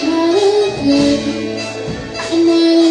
how to play, and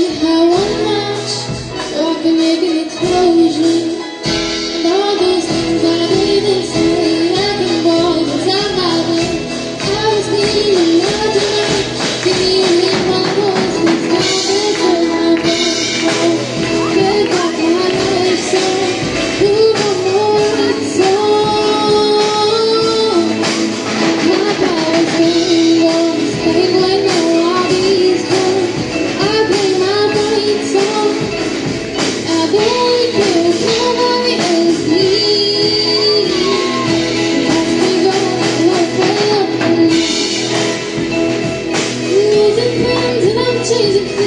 Деньги.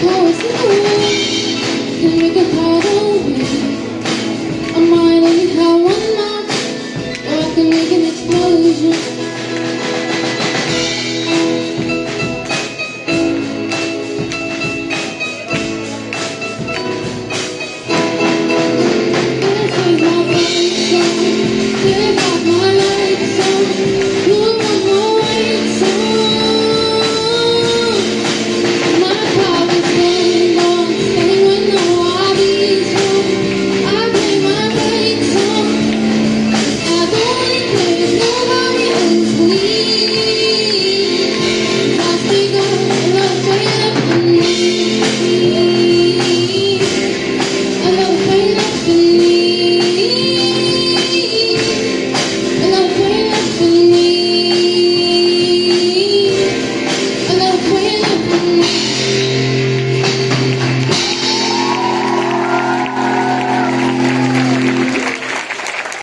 In